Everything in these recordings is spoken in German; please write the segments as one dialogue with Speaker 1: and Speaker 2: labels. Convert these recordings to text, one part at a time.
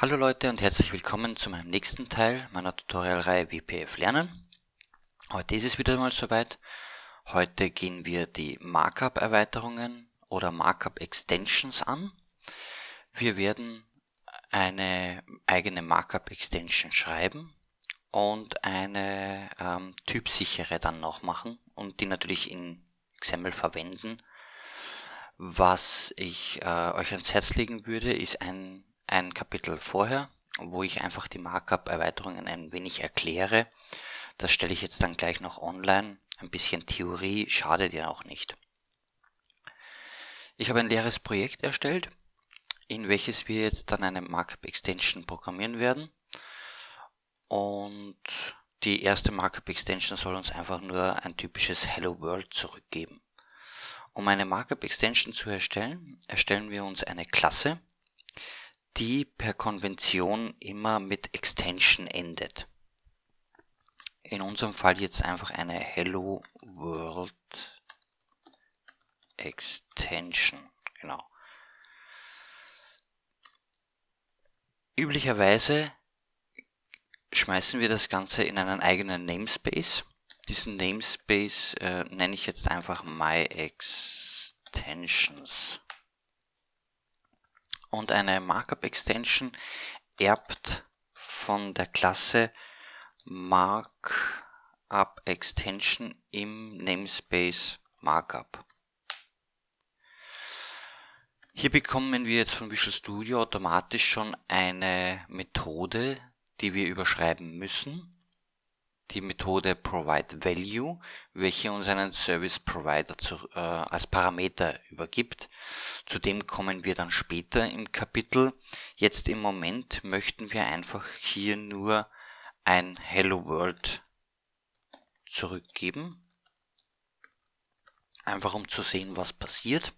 Speaker 1: Hallo Leute und herzlich willkommen zu meinem nächsten Teil meiner Tutorialreihe WPF Lernen. Heute ist es wieder mal soweit. Heute gehen wir die Markup-Erweiterungen oder Markup-Extensions an. Wir werden eine eigene Markup-Extension schreiben und eine ähm, typsichere dann noch machen und die natürlich in XAML verwenden. Was ich äh, euch ans Herz legen würde, ist ein ein Kapitel vorher, wo ich einfach die Markup-Erweiterungen ein wenig erkläre. Das stelle ich jetzt dann gleich noch online. Ein bisschen Theorie schadet ja auch nicht. Ich habe ein leeres Projekt erstellt, in welches wir jetzt dann eine Markup-Extension programmieren werden. Und die erste Markup-Extension soll uns einfach nur ein typisches Hello World zurückgeben. Um eine Markup-Extension zu erstellen, erstellen wir uns eine Klasse, die per Konvention immer mit Extension endet. In unserem Fall jetzt einfach eine Hello World Extension. Genau. Üblicherweise schmeißen wir das Ganze in einen eigenen Namespace. Diesen Namespace äh, nenne ich jetzt einfach MyExtensions und eine Markup Extension erbt von der Klasse Markup Extension im Namespace Markup. Hier bekommen wir jetzt von Visual Studio automatisch schon eine Methode, die wir überschreiben müssen die Methode ProvideValue, welche uns einen Service Provider zu, äh, als Parameter übergibt. Zudem kommen wir dann später im Kapitel. Jetzt im Moment möchten wir einfach hier nur ein Hello World zurückgeben. Einfach um zu sehen, was passiert.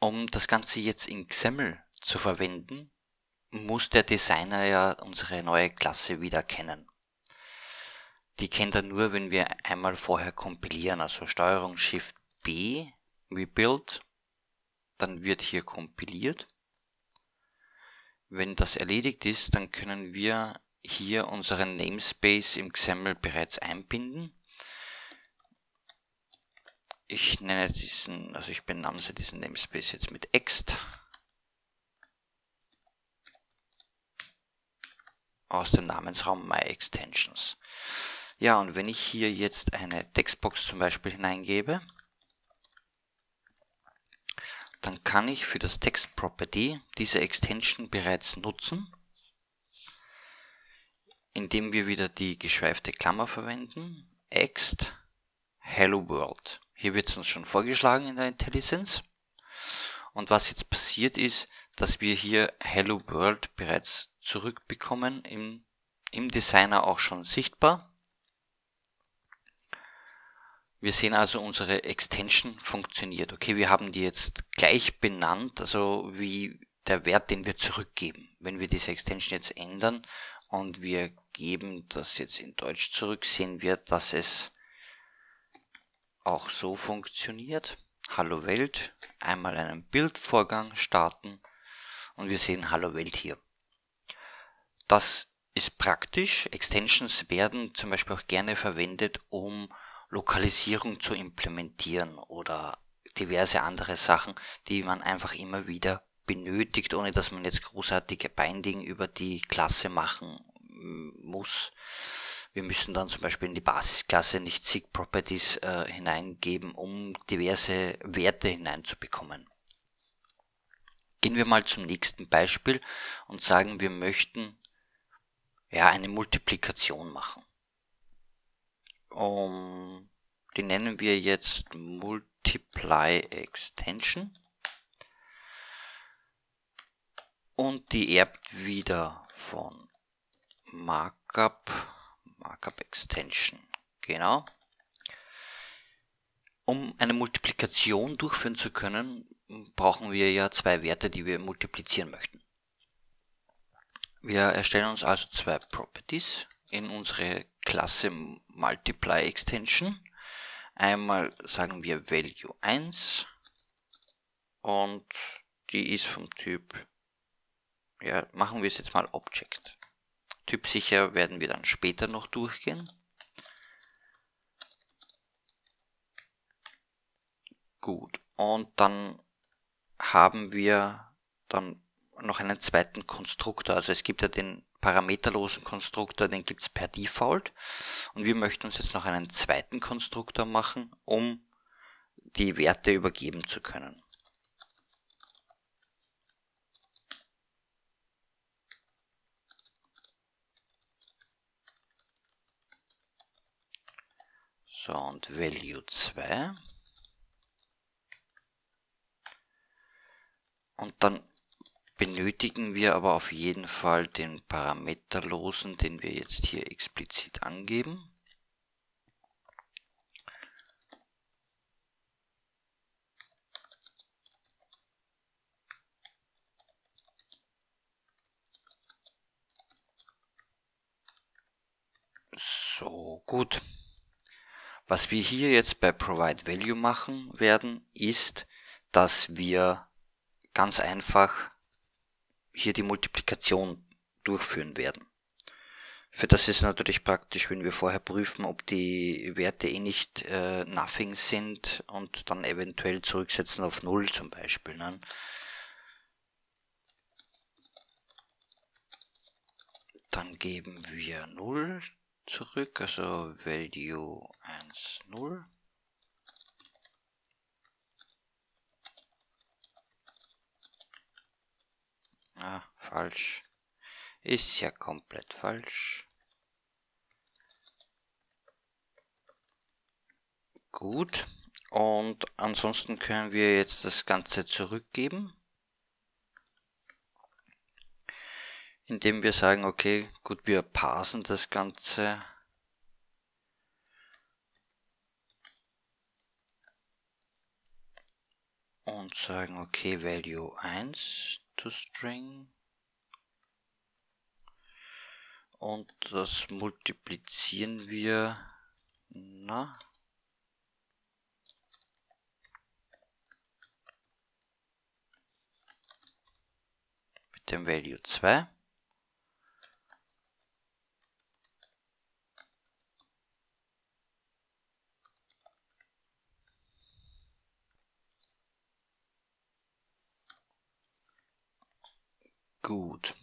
Speaker 1: Um das Ganze jetzt in XAML zu verwenden, muss der Designer ja unsere neue Klasse wieder kennen. Die kennt er nur, wenn wir einmal vorher kompilieren, also Steuerung Shift B, Rebuild, dann wird hier kompiliert. Wenn das erledigt ist, dann können wir hier unseren Namespace im XAML bereits einbinden. Ich nenne diesen, also ich benamse diesen Namespace jetzt mit ext. aus dem Namensraum MyExtensions. Ja, und wenn ich hier jetzt eine Textbox zum Beispiel hineingebe, dann kann ich für das Text Property diese Extension bereits nutzen, indem wir wieder die geschweifte Klammer verwenden, ext hello world. Hier wird es uns schon vorgeschlagen in der IntelliSense. Und was jetzt passiert ist, dass wir hier hello world bereits zurückbekommen, im, im Designer auch schon sichtbar. Wir sehen also, unsere Extension funktioniert. Okay, wir haben die jetzt gleich benannt, also wie der Wert, den wir zurückgeben. Wenn wir diese Extension jetzt ändern und wir geben das jetzt in Deutsch zurück, sehen wir, dass es auch so funktioniert. Hallo Welt, einmal einen Bildvorgang starten und wir sehen Hallo Welt hier. Das ist praktisch. Extensions werden zum Beispiel auch gerne verwendet, um Lokalisierung zu implementieren oder diverse andere Sachen, die man einfach immer wieder benötigt, ohne dass man jetzt großartige Binding über die Klasse machen muss. Wir müssen dann zum Beispiel in die Basisklasse nicht SIG Properties äh, hineingeben, um diverse Werte hineinzubekommen. Gehen wir mal zum nächsten Beispiel und sagen, wir möchten ja eine Multiplikation machen um, die nennen wir jetzt Multiply Extension. Und die erbt wieder von Markup, Markup Extension. Genau. Um eine Multiplikation durchführen zu können, brauchen wir ja zwei Werte, die wir multiplizieren möchten. Wir erstellen uns also zwei Properties in unsere Klasse Multiply Extension. Einmal sagen wir Value 1 und die ist vom Typ ja, machen wir es jetzt mal Object. Typsicher werden wir dann später noch durchgehen. Gut, und dann haben wir dann noch einen zweiten Konstruktor. Also es gibt ja den parameterlosen Konstruktor, den gibt es per Default. Und wir möchten uns jetzt noch einen zweiten Konstruktor machen, um die Werte übergeben zu können. So, und Value 2. Und dann benötigen wir aber auf jeden Fall den parameterlosen, den wir jetzt hier explizit angeben. So, gut. Was wir hier jetzt bei Provide Value machen werden, ist, dass wir ganz einfach hier die Multiplikation durchführen werden. Für das ist natürlich praktisch, wenn wir vorher prüfen, ob die Werte eh nicht äh, nothing sind und dann eventuell zurücksetzen auf 0 zum Beispiel. Ne? Dann geben wir 0 zurück, also Value 1, 0. Ah, falsch. Ist ja komplett falsch. Gut. Und ansonsten können wir jetzt das Ganze zurückgeben. Indem wir sagen, okay, gut, wir parsen das Ganze. Und sagen, okay, Value 1 to string. Und das multiplizieren wir na. Mit dem Value 2 Gut.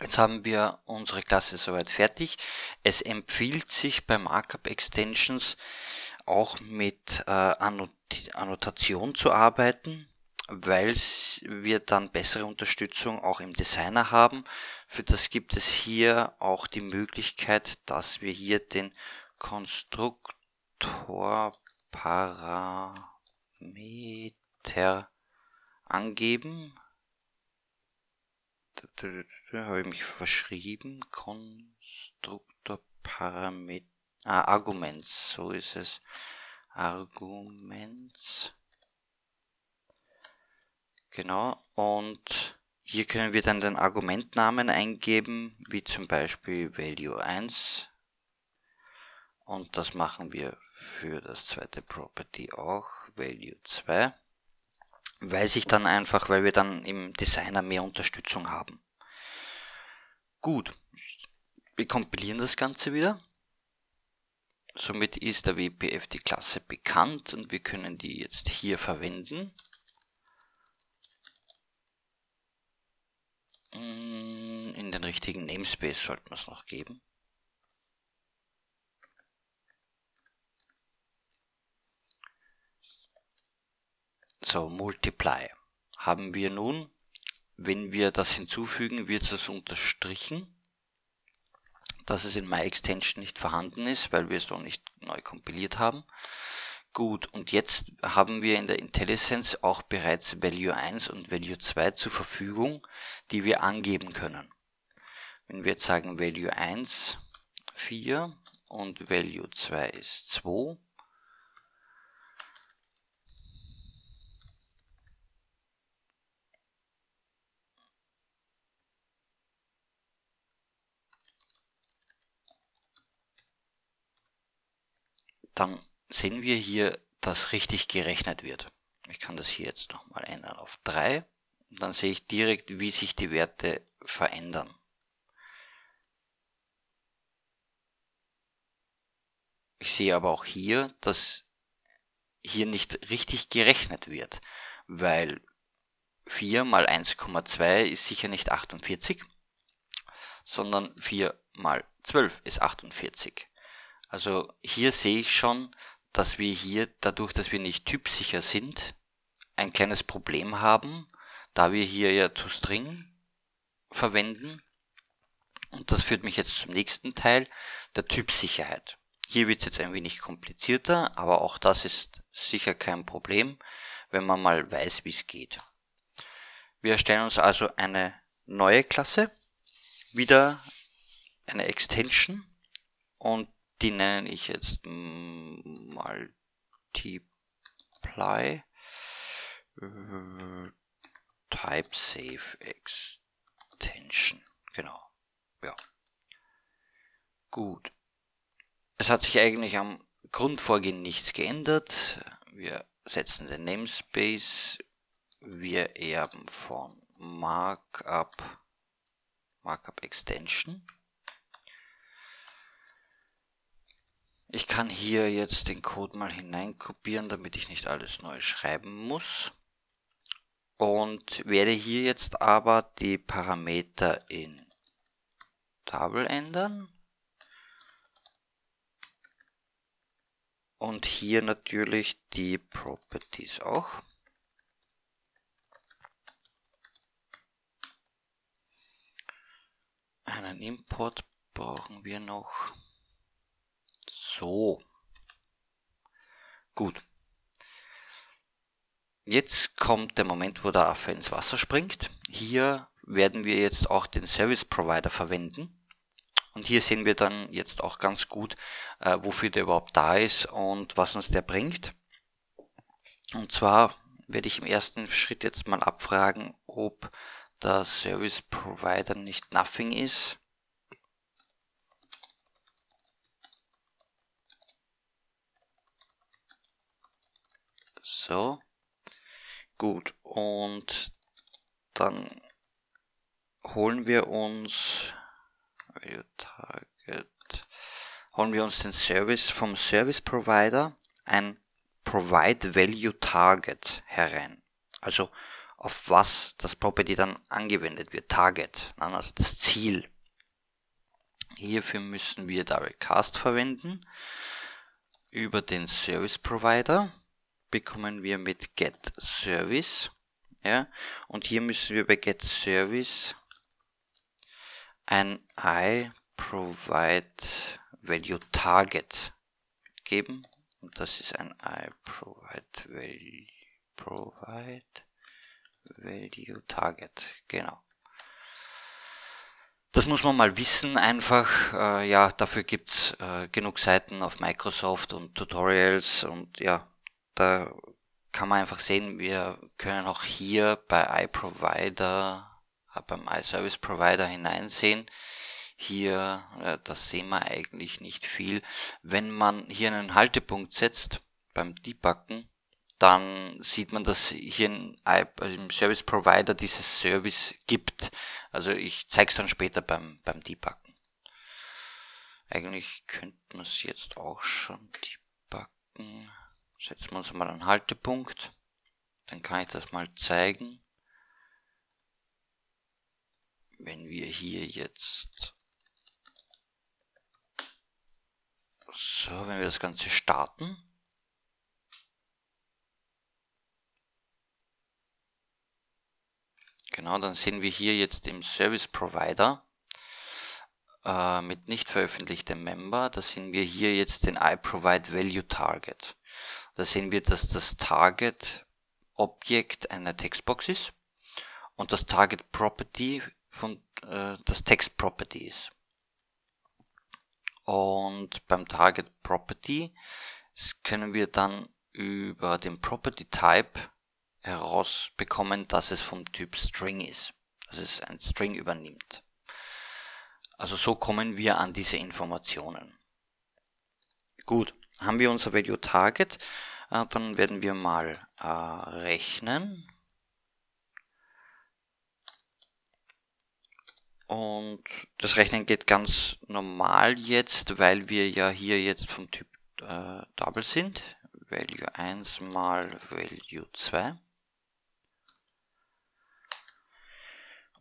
Speaker 1: Jetzt haben wir unsere Klasse soweit fertig. Es empfiehlt sich bei Markup Extensions auch mit äh, Annot Annotation zu arbeiten, weil wir dann bessere Unterstützung auch im Designer haben. Für das gibt es hier auch die Möglichkeit, dass wir hier den Konstruktorparameter angeben da habe ich mich verschrieben. Konstruktor Parameter. Ah, Arguments, so ist es. Arguments. Genau, und hier können wir dann den Argumentnamen eingeben, wie zum Beispiel Value 1. Und das machen wir für das zweite Property auch, Value 2 weiß ich dann einfach, weil wir dann im Designer mehr Unterstützung haben. Gut, wir kompilieren das Ganze wieder. Somit ist der WPF die Klasse bekannt und wir können die jetzt hier verwenden. In den richtigen Namespace sollten wir es noch geben. So, multiply haben wir nun. Wenn wir das hinzufügen, wird es unterstrichen, dass es in MyExtension nicht vorhanden ist, weil wir es noch nicht neu kompiliert haben. Gut, und jetzt haben wir in der IntelliSense auch bereits Value 1 und Value 2 zur Verfügung, die wir angeben können. Wenn wir jetzt sagen Value 1 4 und Value 2 ist 2, dann sehen wir hier, dass richtig gerechnet wird. Ich kann das hier jetzt nochmal ändern auf 3. Und dann sehe ich direkt, wie sich die Werte verändern. Ich sehe aber auch hier, dass hier nicht richtig gerechnet wird, weil 4 mal 1,2 ist sicher nicht 48, sondern 4 mal 12 ist 48. Also hier sehe ich schon, dass wir hier, dadurch, dass wir nicht typsicher sind, ein kleines Problem haben, da wir hier ja toString verwenden. Und das führt mich jetzt zum nächsten Teil, der Typsicherheit. Hier wird es jetzt ein wenig komplizierter, aber auch das ist sicher kein Problem, wenn man mal weiß, wie es geht. Wir erstellen uns also eine neue Klasse, wieder eine Extension und die nenne ich jetzt multiply äh, type save extension. Genau. Ja. Gut. Es hat sich eigentlich am Grundvorgehen nichts geändert. Wir setzen den Namespace. Wir erben von Markup, Markup Extension. Ich kann hier jetzt den Code mal hineinkopieren, damit ich nicht alles neu schreiben muss. Und werde hier jetzt aber die Parameter in Table ändern. Und hier natürlich die Properties auch. Einen Import brauchen wir noch. So. Gut. Jetzt kommt der Moment, wo der Affe ins Wasser springt. Hier werden wir jetzt auch den Service Provider verwenden. Und hier sehen wir dann jetzt auch ganz gut, äh, wofür der überhaupt da ist und was uns der bringt. Und zwar werde ich im ersten Schritt jetzt mal abfragen, ob der Service Provider nicht Nothing ist. So. Gut. Und dann holen wir uns Target, holen wir uns den Service vom Service Provider ein Provide Value Target herein. Also auf was das Property dann angewendet wird. Target, also das Ziel. Hierfür müssen wir Direct Cast verwenden. Über den Service Provider bekommen wir mit Get Service. Ja, und hier müssen wir bei Get Service ein I provide value target geben. Und das ist ein I provide value, provide value target. Genau. Das muss man mal wissen, einfach, äh, ja, dafür gibt's äh, genug Seiten auf Microsoft und Tutorials und ja, da kann man einfach sehen, wir können auch hier bei iProvider beim iService Provider hineinsehen. Hier, äh, das sehen wir eigentlich nicht viel. Wenn man hier einen Haltepunkt setzt beim Debuggen, dann sieht man, dass hier also im Service Provider dieses Service gibt. Also ich zeige es dann später beim, beim Debuggen. Eigentlich könnten wir es jetzt auch schon debuggen. Setzen wir uns mal einen Haltepunkt. Dann kann ich das mal zeigen wenn wir hier jetzt so, wenn wir das Ganze starten, genau, dann sehen wir hier jetzt im Service Provider äh, mit nicht veröffentlichtem Member, da sehen wir hier jetzt den iProvide Value Target. Da sehen wir, dass das Target Objekt eine Textbox ist und das Target Property von äh, das Text Property ist. Und beim Target Property können wir dann über den Property Type herausbekommen, dass es vom Typ String ist, dass es ein String übernimmt. Also so kommen wir an diese Informationen. Gut, haben wir unser Value Target, äh, dann werden wir mal äh, rechnen Und das Rechnen geht ganz normal jetzt, weil wir ja hier jetzt vom Typ äh, Double sind. Value 1 mal Value 2.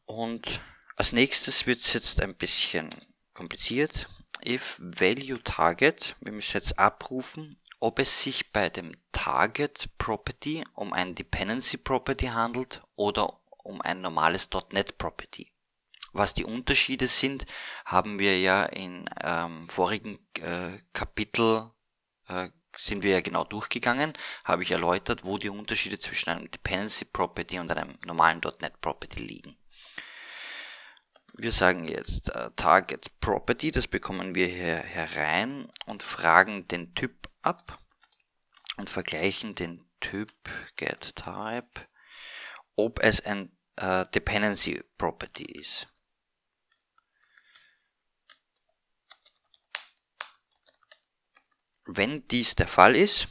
Speaker 1: Und als nächstes wird es jetzt ein bisschen kompliziert. If Value Target, wir müssen jetzt abrufen, ob es sich bei dem Target Property um ein Dependency Property handelt oder um ein normales .NET Property. Was die Unterschiede sind, haben wir ja in ähm, vorigen äh, Kapitel äh, sind wir ja genau durchgegangen, habe ich erläutert, wo die Unterschiede zwischen einem Dependency Property und einem normalen .NET Property liegen. Wir sagen jetzt äh, Target Property, das bekommen wir hier herein und fragen den Typ ab und vergleichen den Typ getType, ob es ein äh, Dependency Property ist. Wenn dies der Fall ist,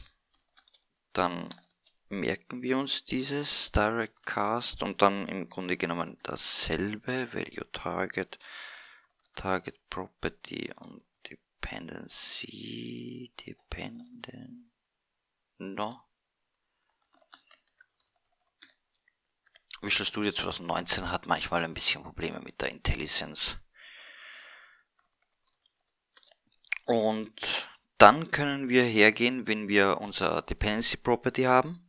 Speaker 1: dann merken wir uns dieses Direct Cast und dann im Grunde genommen dasselbe, Value Target, Target Property und Dependency, Dependent, no. Visual Studio 2019 hat manchmal ein bisschen Probleme mit der IntelliSense. Und dann können wir hergehen, wenn wir unser Dependency Property haben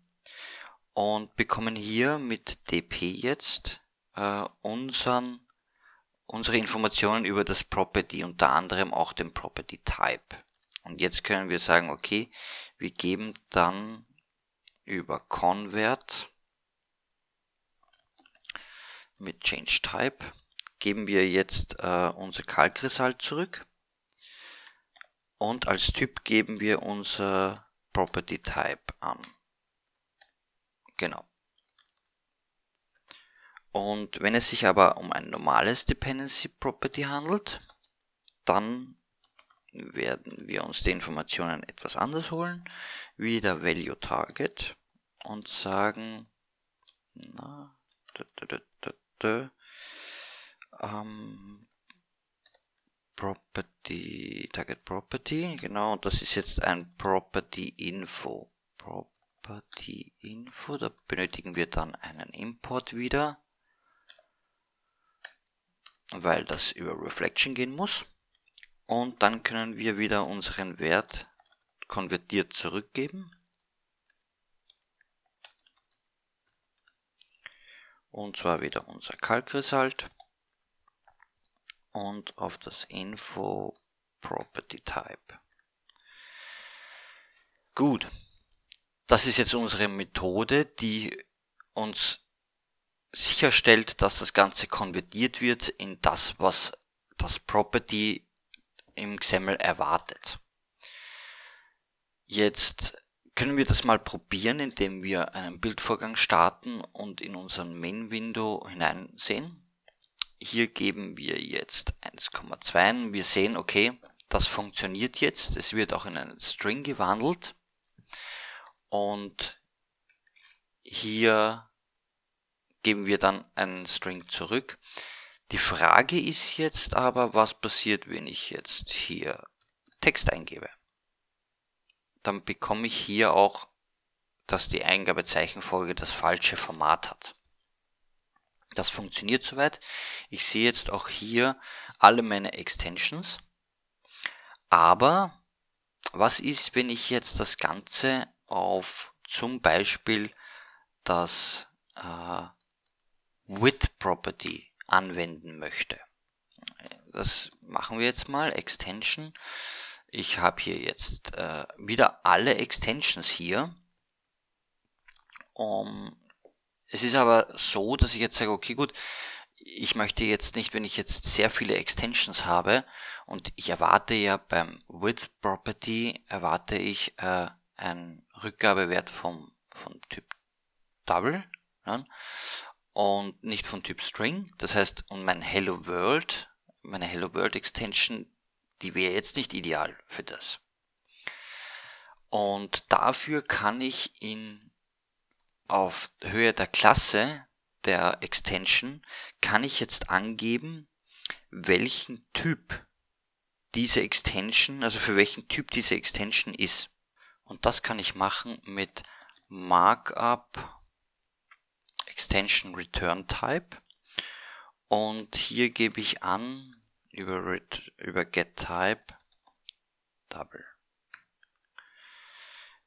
Speaker 1: und bekommen hier mit dp jetzt äh, unseren, unsere Informationen über das Property, unter anderem auch den Property Type. Und jetzt können wir sagen, okay, wir geben dann über convert mit change type geben wir jetzt äh, unser Calc Result zurück und als Typ geben wir unser Property Type an. Genau. Und wenn es sich aber um ein normales Dependency Property handelt, dann werden wir uns die Informationen etwas anders holen, wie der Value Target und sagen, na, da, da, da, ähm, Property, Target Property, genau, das ist jetzt ein Property Info. Property Info, da benötigen wir dann einen Import wieder, weil das über Reflection gehen muss. Und dann können wir wieder unseren Wert konvertiert zurückgeben. Und zwar wieder unser Calc Result und auf das Info Property Type. Gut, das ist jetzt unsere Methode, die uns sicherstellt, dass das Ganze konvertiert wird in das, was das Property im XAML erwartet. Jetzt können wir das mal probieren, indem wir einen Bildvorgang starten und in unseren Main-Window hineinsehen. Hier geben wir jetzt 1,2 Wir sehen, okay, das funktioniert jetzt. Es wird auch in einen String gewandelt. Und hier geben wir dann einen String zurück. Die Frage ist jetzt aber, was passiert, wenn ich jetzt hier Text eingebe? Dann bekomme ich hier auch, dass die Eingabezeichenfolge das falsche Format hat. Das funktioniert soweit. Ich sehe jetzt auch hier alle meine Extensions. Aber was ist, wenn ich jetzt das Ganze auf zum Beispiel das äh, Width Property anwenden möchte? Das machen wir jetzt mal. Extension. Ich habe hier jetzt äh, wieder alle Extensions hier. Um, es ist aber so, dass ich jetzt sage, okay, gut, ich möchte jetzt nicht, wenn ich jetzt sehr viele Extensions habe und ich erwarte ja beim Width Property, erwarte ich äh, einen Rückgabewert vom, vom Typ Double ja, und nicht vom Typ String. Das heißt, und mein Hello World, meine Hello World Extension, die wäre jetzt nicht ideal für das. Und dafür kann ich in auf Höhe der Klasse der Extension kann ich jetzt angeben, welchen Typ diese Extension, also für welchen Typ diese Extension ist. Und das kann ich machen mit Markup Extension Return Type. Und hier gebe ich an über, über getType double.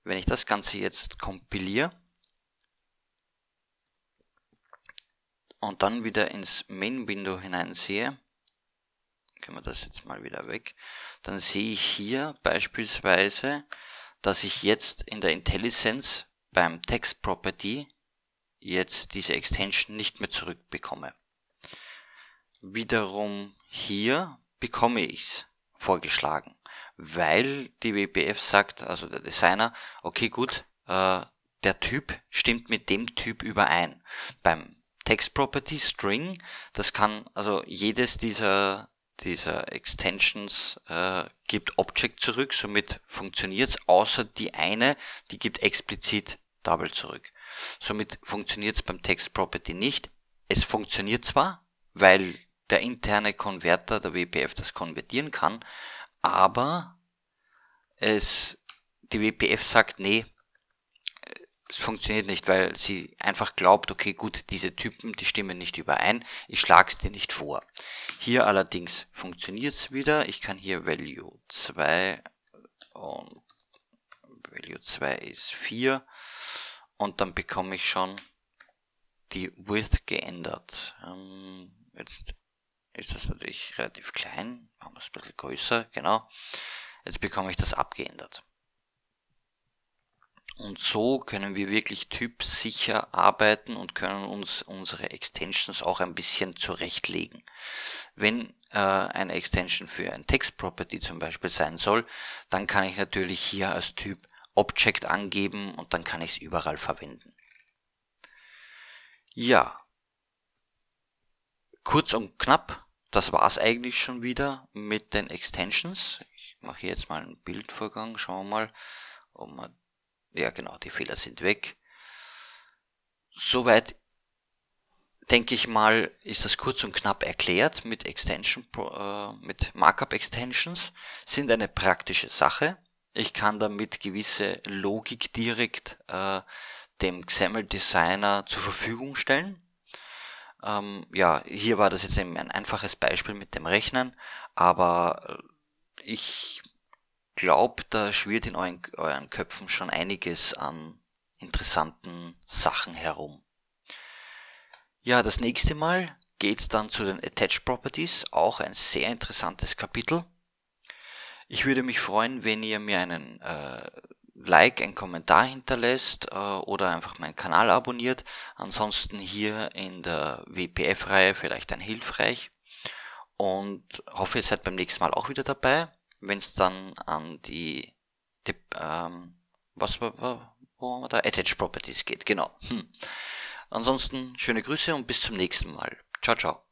Speaker 1: Wenn ich das Ganze jetzt kompiliere und dann wieder ins Main-Window hineinsehe, können wir das jetzt mal wieder weg, dann sehe ich hier beispielsweise, dass ich jetzt in der IntelliSense beim Text Property jetzt diese Extension nicht mehr zurückbekomme. Wiederum hier bekomme ich es vorgeschlagen weil die WPF sagt, also der Designer, okay gut, äh, der Typ stimmt mit dem Typ überein. Beim Text Property String, das kann, also jedes dieser dieser Extensions äh, gibt Object zurück, somit funktioniert's, außer die eine, die gibt explizit Double zurück. Somit funktioniert's beim Text Property nicht. Es funktioniert zwar, weil der interne Konverter der WPF das konvertieren kann, aber es, die WPF sagt, nee, es funktioniert nicht, weil sie einfach glaubt, okay, gut, diese Typen, die stimmen nicht überein, ich schlag's dir nicht vor. Hier allerdings funktioniert's wieder, ich kann hier Value 2 und Value 2 ist 4 und dann bekomme ich schon die Width geändert. Ähm, jetzt ist das natürlich relativ klein, machen wir es ein bisschen größer, genau. Jetzt bekomme ich das abgeändert. Und so können wir wirklich typsicher arbeiten und können uns unsere Extensions auch ein bisschen zurechtlegen. Wenn äh, eine Extension für ein Text Property zum Beispiel sein soll, dann kann ich natürlich hier als Typ Object angeben und dann kann ich es überall verwenden. Ja, kurz und knapp, das war's eigentlich schon wieder mit den Extensions. Ich mache jetzt mal einen Bildvorgang, schauen wir mal, ob man, ja genau, die Fehler sind weg. Soweit denke ich mal, ist das kurz und knapp erklärt mit Extension, äh, mit Markup Extensions, sind eine praktische Sache. Ich kann damit gewisse Logik direkt äh, dem XAML Designer zur Verfügung stellen. Ähm, ja, hier war das jetzt eben ein einfaches Beispiel mit dem Rechnen, aber äh, ich glaube, da schwirrt in euren, euren Köpfen schon einiges an interessanten Sachen herum. Ja, das nächste Mal geht's dann zu den Attached Properties, auch ein sehr interessantes Kapitel. Ich würde mich freuen, wenn ihr mir einen äh, Like, einen Kommentar hinterlässt äh, oder einfach meinen Kanal abonniert. Ansonsten hier in der WPF-Reihe vielleicht ein hilfreich. Und hoffe, ihr seid beim nächsten Mal auch wieder dabei, wenn es dann an die, die ähm, was war, wo wir da? Attached Properties geht, genau. Hm. Ansonsten schöne Grüße und bis zum nächsten Mal. Ciao, ciao.